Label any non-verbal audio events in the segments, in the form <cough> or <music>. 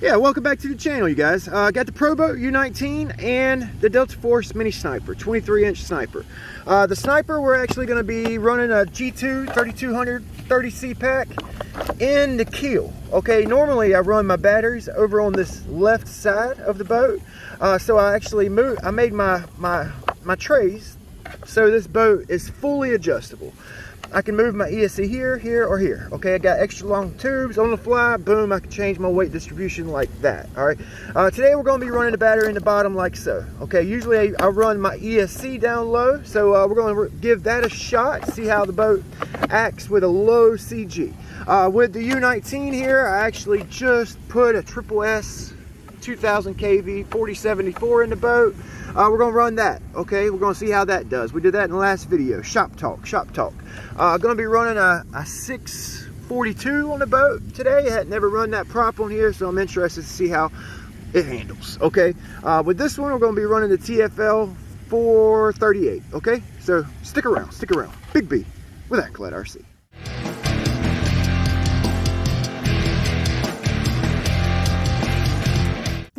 Yeah, welcome back to the channel, you guys. Uh, got the ProBoat U19 and the Delta Force Mini Sniper, 23 inch sniper. Uh, the sniper, we're actually going to be running a G2 3200 30C pack in the keel. Okay, normally I run my batteries over on this left side of the boat. Uh, so I actually moved, I made my, my, my trays so this boat is fully adjustable. I can move my ESC here, here, or here. Okay, I got extra long tubes on the fly. Boom, I can change my weight distribution like that. All right. Uh, today we're going to be running the battery in the bottom like so. Okay, usually I, I run my ESC down low, so uh, we're going to give that a shot. See how the boat acts with a low CG. Uh, with the U19 here, I actually just put a triple S 2000 kV 4074 in the boat. Uh, we're gonna run that, okay? We're gonna see how that does. We did that in the last video, shop talk, shop talk. Uh, gonna be running a, a 642 on the boat today. I had never run that prop on here, so I'm interested to see how it handles, okay? Uh, with this one, we're gonna be running the TFL 438, okay? So stick around, stick around. Big B with that. Aqualite RC.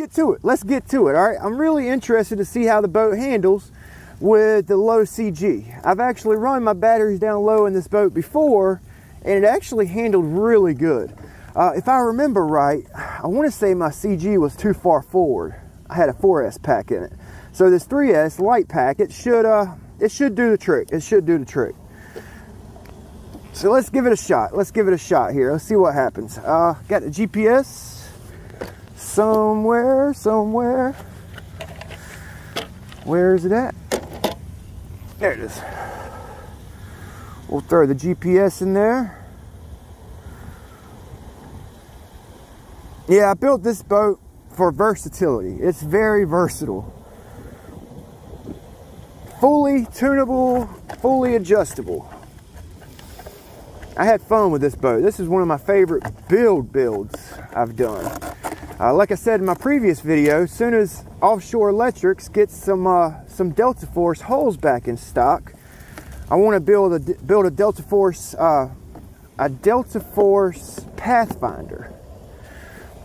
Get to it. Let's get to it, all right? I'm really interested to see how the boat handles with the low CG. I've actually run my batteries down low in this boat before, and it actually handled really good. Uh, if I remember right, I want to say my CG was too far forward. I had a 4S pack in it. So this 3S light pack, it should, uh, it should do the trick. It should do the trick. So let's give it a shot. Let's give it a shot here. Let's see what happens. Uh, got the GPS somewhere, somewhere. Where is it at? There it is. We'll throw the GPS in there. Yeah, I built this boat for versatility. It's very versatile. Fully tunable, fully adjustable. I had fun with this boat. This is one of my favorite build builds I've done. Uh, like I said in my previous video, as soon as Offshore Electrics gets some uh, some Delta Force hulls back in stock, I want to build a build a Delta Force uh, a Delta Force Pathfinder.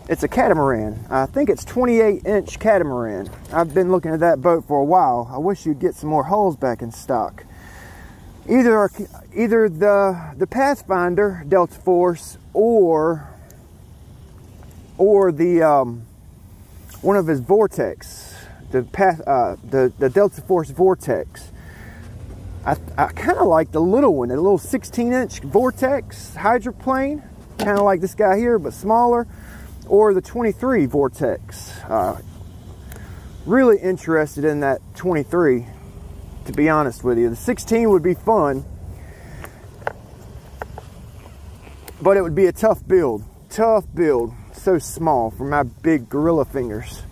It's a catamaran. I think it's 28 inch catamaran. I've been looking at that boat for a while. I wish you'd get some more hulls back in stock. Either either the the Pathfinder Delta Force or or the um, one of his vortex, the path, uh, the the Delta Force vortex. I, I kind of like the little one, the little 16 inch vortex hydroplane, kind of like this guy here, but smaller, or the 23 vortex. Uh, really interested in that 23, to be honest with you. The 16 would be fun, but it would be a tough build. Tough build so small for my big gorilla fingers.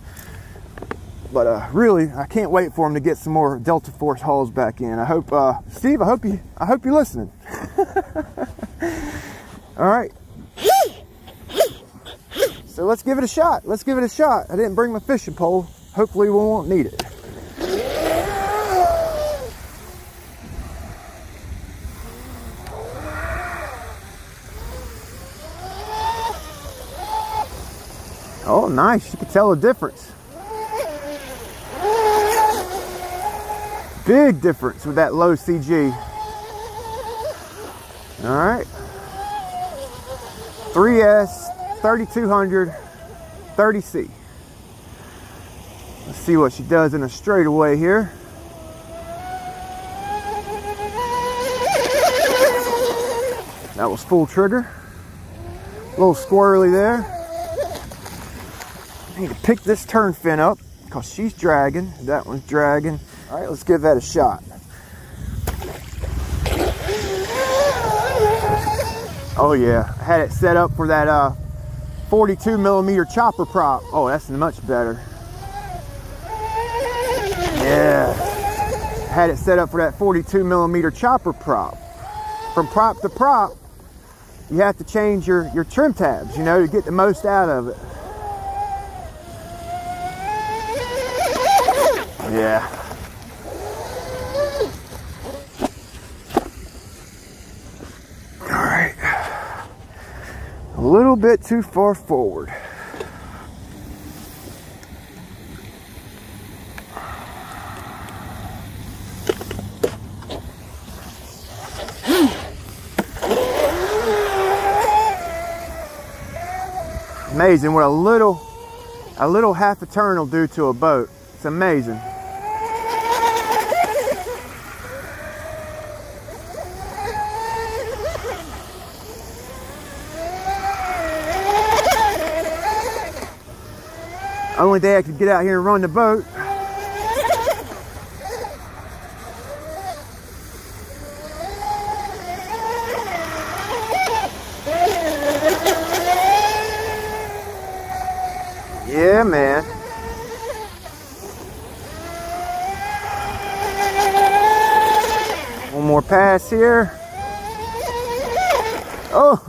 But uh, really, I can't wait for him to get some more Delta Force hauls back in. I hope, uh, Steve, I hope you, I hope you're listening. <laughs> All right. So let's give it a shot. Let's give it a shot. I didn't bring my fishing pole. Hopefully we won't need it. Oh, nice. You can tell the difference. Big difference with that low CG. All right. 3S 3200 30C. Let's see what she does in a straightaway here. That was full trigger. A little squirrely there. I need to pick this turn fin up because she's dragging. That one's dragging. All right, let's give that a shot. Oh yeah, I had it set up for that uh, 42 millimeter chopper prop. Oh, that's much better. Yeah, had it set up for that 42 millimeter chopper prop. From prop to prop, you have to change your, your trim tabs, you know, to get the most out of it. Yeah. All right. A little bit too far forward. amazing what a little a little half a turn will do to a boat it's amazing Only day I could get out here and run the boat. Yeah, man. One more pass here. Oh!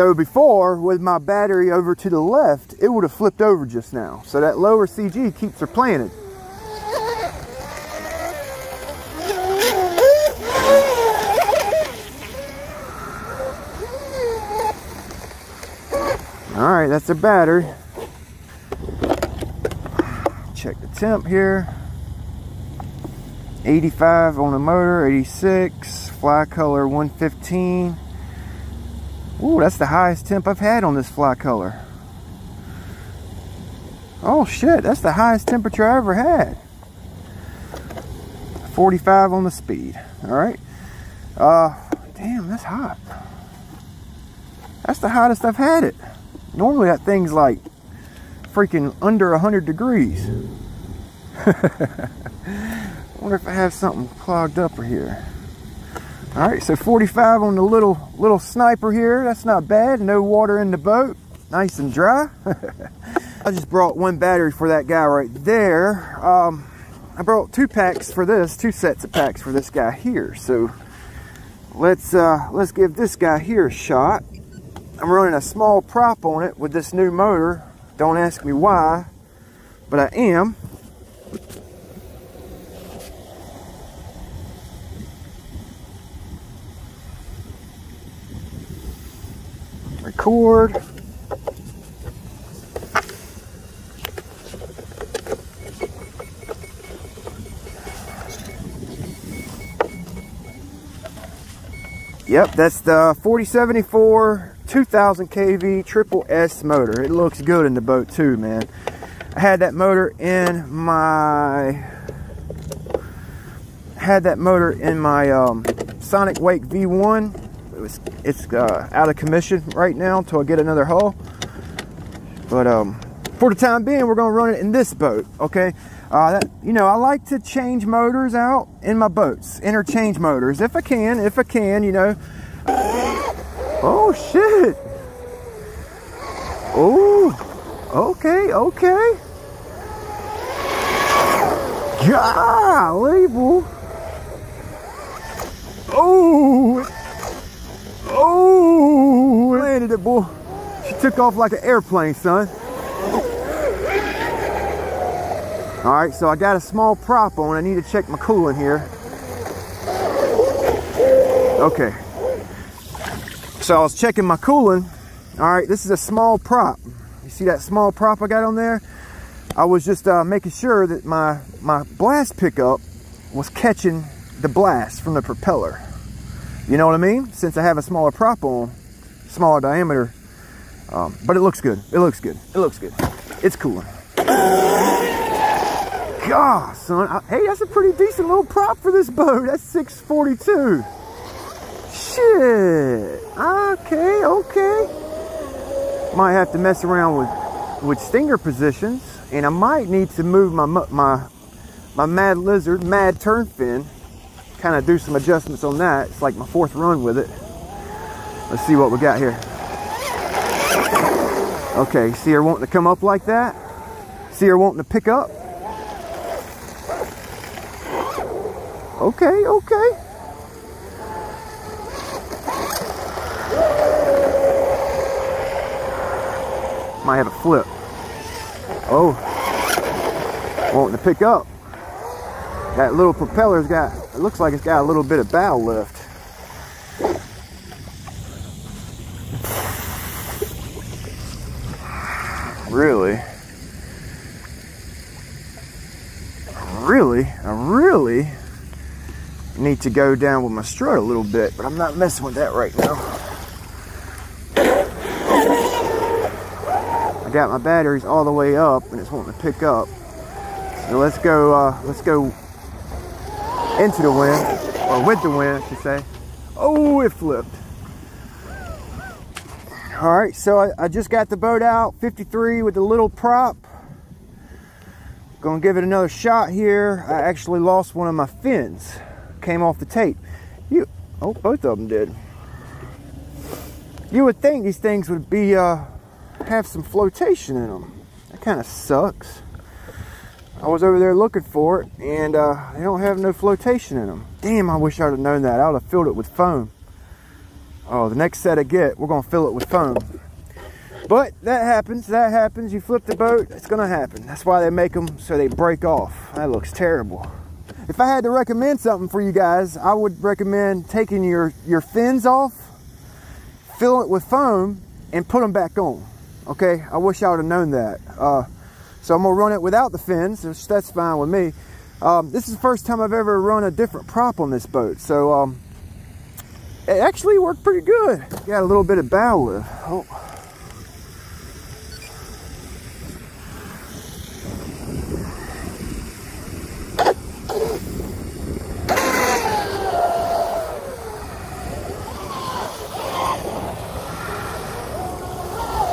So before, with my battery over to the left, it would have flipped over just now. So that lower CG keeps her planted. All right, that's the battery. Check the temp here. 85 on the motor, 86, FlyColor 115. Ooh, that's the highest temp I've had on this FlyColor. Oh shit, that's the highest temperature I ever had. 45 on the speed. All right. Uh, damn, that's hot. That's the hottest I've had it. Normally that thing's like freaking under 100 degrees. <laughs> wonder if I have something clogged up here. All right, so 45 on the little little sniper here. That's not bad. No water in the boat. Nice and dry. <laughs> I just brought one battery for that guy right there. Um, I brought two packs for this, two sets of packs for this guy here. So let's uh, let's give this guy here a shot. I'm running a small prop on it with this new motor. Don't ask me why, but I am. Record. Yep, that's the 4074 2000 kV triple S motor. It looks good in the boat too, man. I had that motor in my had that motor in my um, Sonic Wake V1 it was it's uh, out of commission right now until I get another hull. But um, for the time being, we're gonna run it in this boat. Okay, uh, that, you know I like to change motors out in my boats, interchange motors if I can, if I can, you know. Oh shit! Oh, okay, okay. Golly, boy. Oh, Oh, landed it, boy. She took off like an airplane, son. All right, so I got a small prop on. I need to check my coolant here. Okay. So I was checking my coolant. All right, this is a small prop. You see that small prop I got on there? I was just uh, making sure that my, my blast pickup was catching the blast from the propeller. You know what I mean? Since I have a smaller prop on, smaller diameter, um, but it looks good. It looks good. It looks good. It's cooler. God, son. I, hey, that's a pretty decent little prop for this boat. That's 642. Shit. Okay, okay. Might have to mess around with, with stinger positions. And I might need to move my, my, my Mad Lizard, Mad Turn Fin kind of do some adjustments on that. It's like my fourth run with it. Let's see what we got here. Okay, see her wanting to come up like that? See her wanting to pick up? Okay, okay. Might have a flip. Oh, wanting to pick up. That little propeller's got it looks like it's got a little bit of bow lift. Really? Really? I really need to go down with my strut a little bit, but I'm not messing with that right now. I got my batteries all the way up and it's wanting to pick up. So let's go, uh, let's go into the wind, or with the wind, I should say. Oh, it flipped. All right, so I, I just got the boat out, 53 with the little prop. Gonna give it another shot here. I actually lost one of my fins. Came off the tape. You, oh, both of them did. You would think these things would be, uh, have some flotation in them. That kind of sucks. I was over there looking for it and uh, they don't have no flotation in them. Damn, I wish I'd have known that. I would have filled it with foam. Oh, the next set I get, we're gonna fill it with foam. But that happens, that happens. You flip the boat, it's gonna happen. That's why they make them so they break off. That looks terrible. If I had to recommend something for you guys, I would recommend taking your, your fins off, fill it with foam, and put them back on. Okay, I wish I would have known that. Uh, so I'm gonna run it without the fins, which that's fine with me. Um, this is the first time I've ever run a different prop on this boat. So um, it actually worked pretty good. Got a little bit of bow lift. Oh.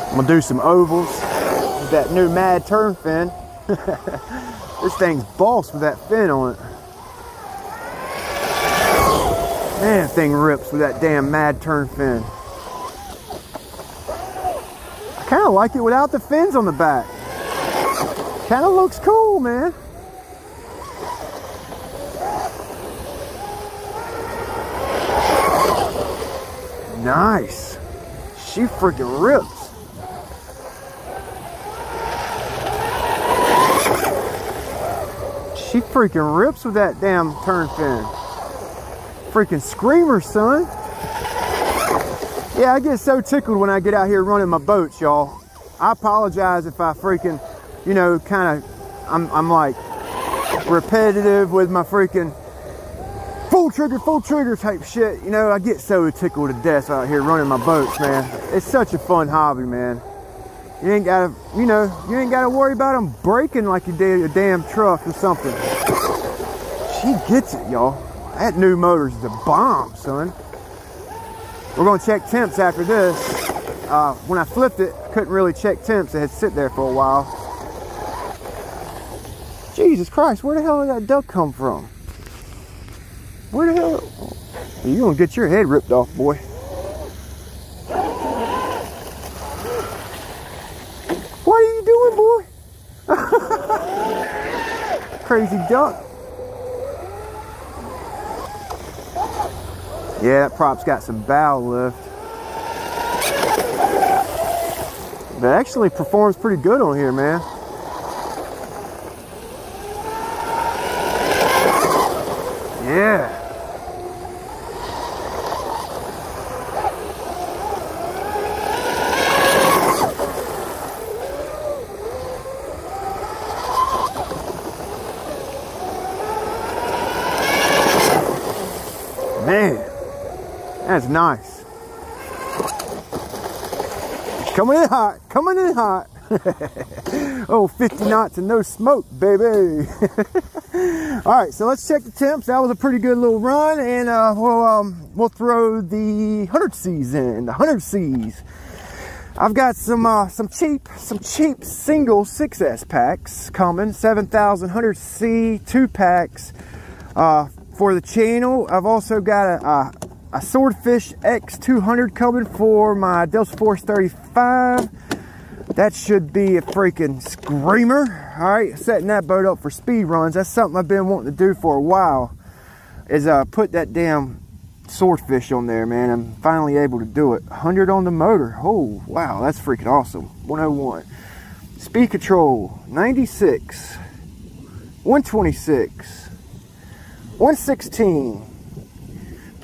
I'm gonna do some ovals that new Mad Turn fin. <laughs> this thing's boss with that fin on it. Man, thing rips with that damn Mad Turn fin. I kind of like it without the fins on the back. Kind of looks cool, man. Nice. She freaking rips. She freaking rips with that damn turn fin. Freaking screamer, son. Yeah, I get so tickled when I get out here running my boats, y'all. I apologize if I freaking, you know, kind of, I'm, I'm like repetitive with my freaking full trigger, full trigger type shit. You know, I get so tickled to death out here running my boats, man. It's such a fun hobby, man. You ain't gotta, you know, you ain't gotta worry about them breaking like you did a damn truck or something. She gets it, y'all. That new motor's the bomb, son. We're gonna check temps after this. Uh, when I flipped it, I couldn't really check temps. It had sit there for a while. Jesus Christ, where the hell did that duck come from? Where the hell? You're gonna get your head ripped off, boy. Crazy duck. Yeah, that prop's got some bow lift. But actually performs pretty good on here, man. Yeah. That's nice. Coming in hot, coming in hot. <laughs> oh, 50 knots and no smoke, baby. <laughs> All right, so let's check the temps. That was a pretty good little run, and uh, we'll um, we'll throw the 100 Cs in. The 100 Cs. I've got some uh, some cheap some cheap single 6S packs coming. 7,100 C two packs uh, for the channel. I've also got a, a Swordfish X200 coming for my Delta Force 35. That should be a freaking screamer. All right, setting that boat up for speed runs. That's something I've been wanting to do for a while. Is uh, put that damn swordfish on there, man. I'm finally able to do it. 100 on the motor. Oh, wow, that's freaking awesome. 101. Speed control, 96. 126. 116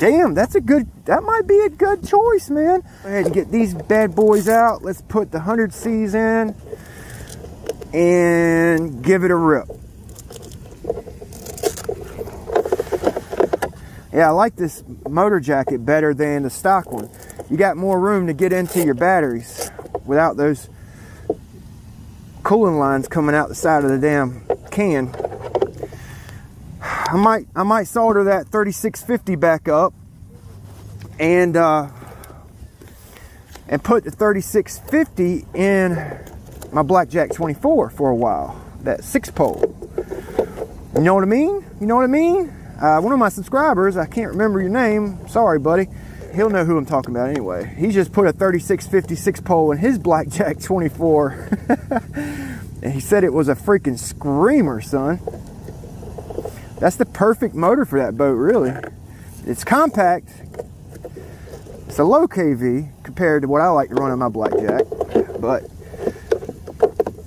damn, that's a good, that might be a good choice, man. Go ahead and get these bad boys out. Let's put the 100 Cs in and give it a rip. Yeah, I like this motor jacket better than the stock one. You got more room to get into your batteries without those cooling lines coming out the side of the damn can. I might I might solder that 3650 back up and uh, and put the 3650 in my Blackjack 24 for a while. That six pole. You know what I mean? You know what I mean? Uh, one of my subscribers, I can't remember your name. Sorry, buddy. He'll know who I'm talking about anyway. He just put a 3656 pole in his Blackjack 24. <laughs> and he said it was a freaking screamer, son. That's the perfect motor for that boat, really. It's compact. It's a low KV compared to what I like to run on my Blackjack. But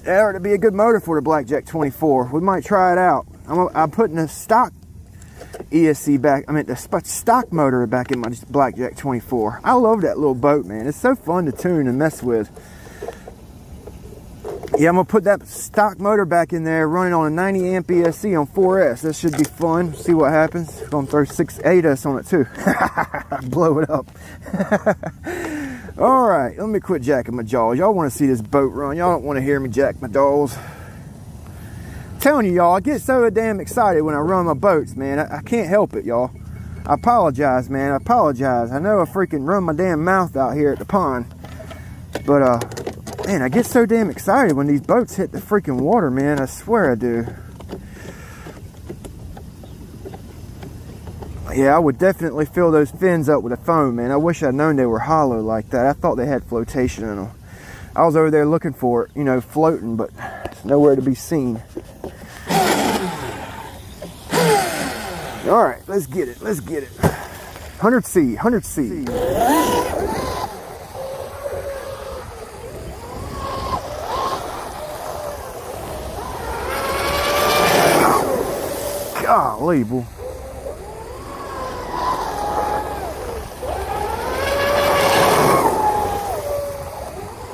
that ought to be a good motor for the Blackjack 24. We might try it out. I'm, I'm putting a stock ESC back, I mean the stock motor back in my Blackjack 24. I love that little boat, man. It's so fun to tune and mess with. Yeah, I'm gonna put that stock motor back in there running on a 90 amp ESC on 4S. That should be fun. See what happens. gonna throw six ADAS on it too. <laughs> Blow it up. <laughs> All right, let me quit jacking my jaws. Y'all wanna see this boat run. Y'all don't wanna hear me jack my jaws telling you, y'all, I get so damn excited when I run my boats, man. I, I can't help it, y'all. I apologize, man. I apologize. I know I freaking run my damn mouth out here at the pond. But, uh, man, I get so damn excited when these boats hit the freaking water, man. I swear I do. Yeah, I would definitely fill those fins up with a foam, man. I wish I'd known they were hollow like that. I thought they had flotation in them. I was over there looking for it, you know, floating, but it's nowhere to be seen. All right, let's get it. Let's get it. 100C, 100C. Boy.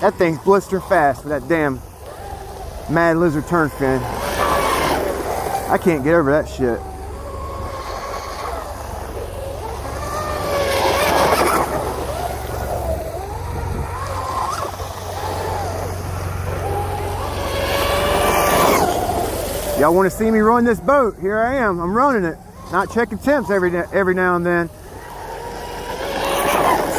That thing's blister fast for that damn mad lizard turn fin. I can't get over that shit. Y'all want to see me run this boat? Here I am. I'm running it. Not checking temps every every now and then.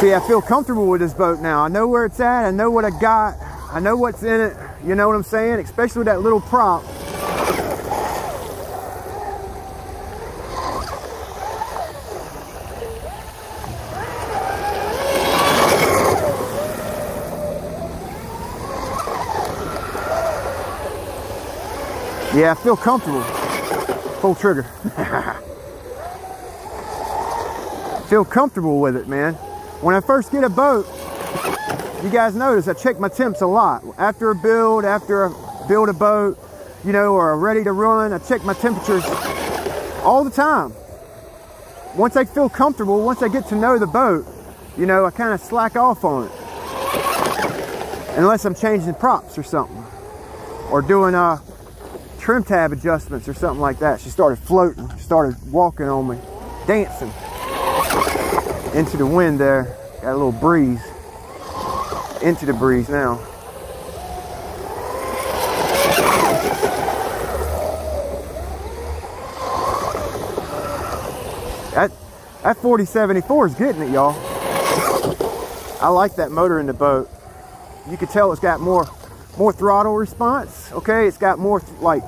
See, I feel comfortable with this boat now. I know where it's at. I know what I got. I know what's in it. You know what I'm saying? Especially with that little prop. Yeah, I feel comfortable. Full trigger. <laughs> feel comfortable with it, man. When I first get a boat, you guys notice I check my temps a lot. After a build, after I build a boat, you know, or ready to run, I check my temperatures all the time. Once I feel comfortable, once I get to know the boat, you know, I kind of slack off on it. Unless I'm changing props or something. Or doing uh, trim tab adjustments or something like that. She started floating, started walking on me, dancing into the wind there. Got a little breeze. Into the breeze now. That that 4074 is getting it, y'all. I like that motor in the boat. You can tell it's got more more throttle response. Okay, it's got more like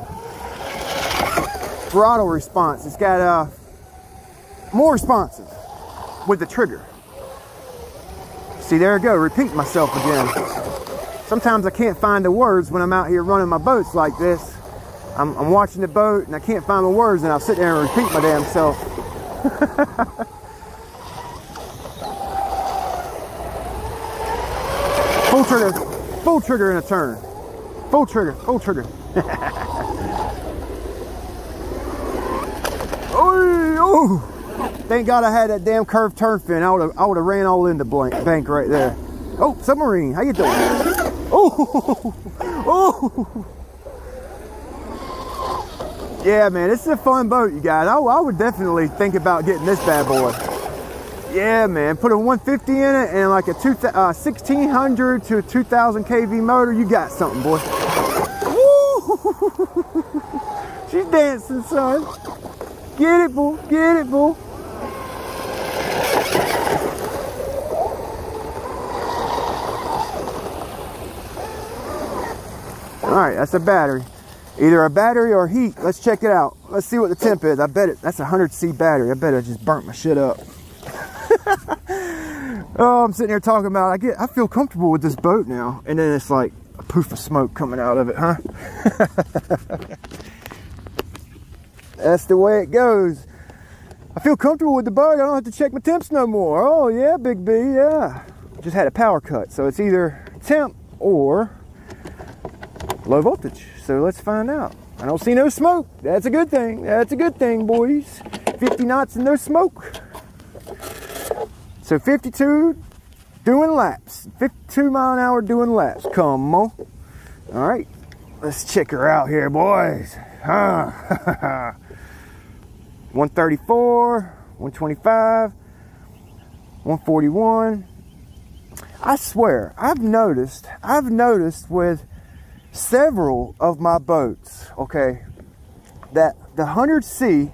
throttle response. It's got uh, more responsive with the trigger. See, there I go, repeat myself again. Sometimes I can't find the words when I'm out here running my boats like this. I'm, I'm watching the boat and I can't find the words and I'll sit there and repeat my damn self. <laughs> Full trigger Full trigger in a turn. Full trigger, full trigger. <laughs> oh, thank God I had that damn curved turn fin. I would have, I would have ran all in the blank bank right there. Oh, submarine, how you doing? Oh, <laughs> oh. Yeah, man, this is a fun boat, you guys. I, I would definitely think about getting this bad boy. Yeah, man. Put a 150 in it and like a two, uh, 1600 to 2000 kV motor. You got something, boy. <laughs> She's dancing, son. Get it, boo. Get it, boo. All right, that's a battery. Either a battery or heat. Let's check it out. Let's see what the temp is. I bet it, that's a 100C battery. I bet I just burnt my shit up. <laughs> oh, I'm sitting here talking about, I get, I feel comfortable with this boat now. And then it's like a poof of smoke coming out of it, huh? <laughs> that's the way it goes. I feel comfortable with the boat. I don't have to check my temps no more. Oh yeah, Big B, yeah. Just had a power cut. So it's either temp or low voltage. So let's find out. I don't see no smoke. That's a good thing. That's a good thing, boys. 50 knots and no smoke. So 52 doing laps. 52 mile an hour doing laps. Come on. All right. Let's check her out here, boys. Huh. <laughs> 134, 125, 141. I swear, I've noticed, I've noticed with several of my boats, okay, that the 100C,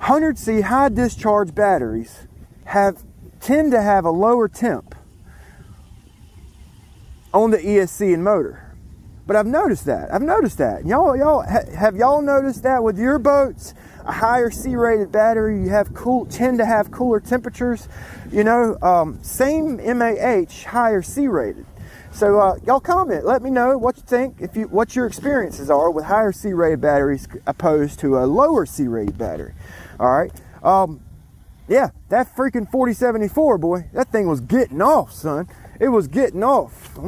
100C high discharge batteries have tend to have a lower temp on the ESC and motor. But I've noticed that. I've noticed that. Y'all, y'all, have y'all noticed that with your boats? A higher C-rated battery, you have cool, tend to have cooler temperatures. You know, um, same MAH, higher C-rated. So uh, y'all comment. Let me know what you think. If you what your experiences are with higher C-rated batteries opposed to a lower C-rated battery. All right. Um, yeah, that freaking 4074 boy, that thing was getting off, son. It was getting off.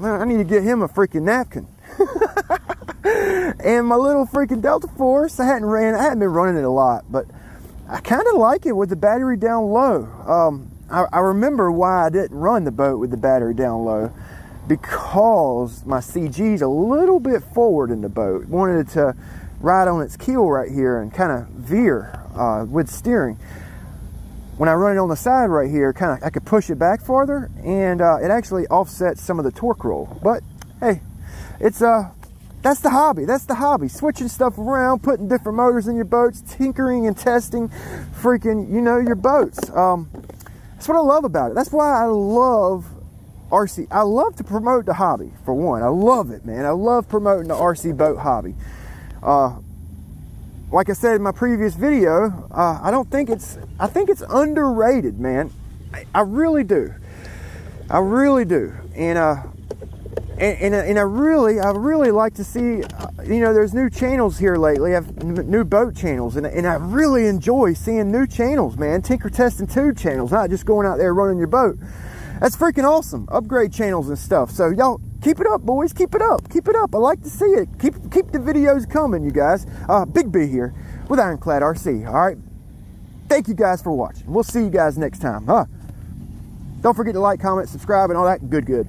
I need to get him a freaking napkin. <laughs> and my little freaking Delta Force, I hadn't ran, I hadn't been running it a lot, but I kind of like it with the battery down low. Um, I, I remember why I didn't run the boat with the battery down low because my CG's a little bit forward in the boat. Wanted it to ride on its keel right here and kind of veer uh, with steering. When I run it on the side right here, kind of I could push it back farther, and uh, it actually offsets some of the torque roll. But hey, it's uh that's the hobby. That's the hobby. Switching stuff around, putting different motors in your boats, tinkering and testing, freaking you know your boats. Um, that's what I love about it. That's why I love RC. I love to promote the hobby for one. I love it, man. I love promoting the RC boat hobby. Uh, like I said in my previous video, uh, I don't think it's. I think it's underrated, man. I, I really do. I really do. And uh, and, and, and, I really, I really like to see, uh, you know, there's new channels here lately. I have new boat channels, and, and I really enjoy seeing new channels, man. Tinker Testing Tube channels, not just going out there running your boat. That's freaking awesome. Upgrade channels and stuff. So y'all keep it up, boys. Keep it up. Keep it up. I like to see it. Keep keep the videos coming, you guys. Uh, Big B here with Ironclad RC. All right. Thank you guys for watching. We'll see you guys next time. Huh? Don't forget to like, comment, subscribe, and all that good good.